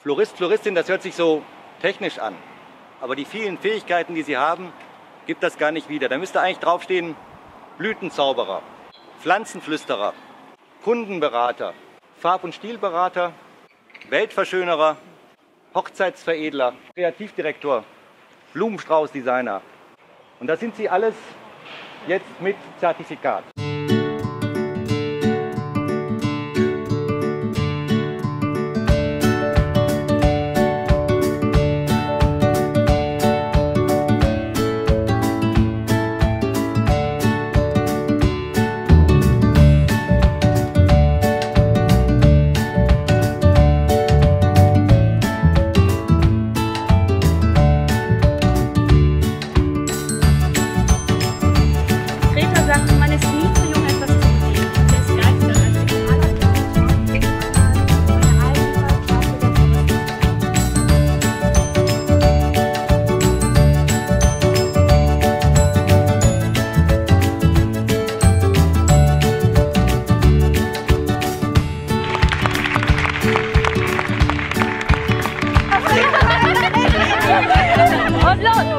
Florist, Floristin, das hört sich so technisch an. Aber die vielen Fähigkeiten, die sie haben, gibt das gar nicht wieder. Da müsste eigentlich draufstehen Blütenzauberer, Pflanzenflüsterer, Kundenberater, Farb- und Stilberater, Weltverschönerer, Hochzeitsveredler, Kreativdirektor, Blumenstraußdesigner. Und das sind sie alles jetzt mit Zertifikat. Los!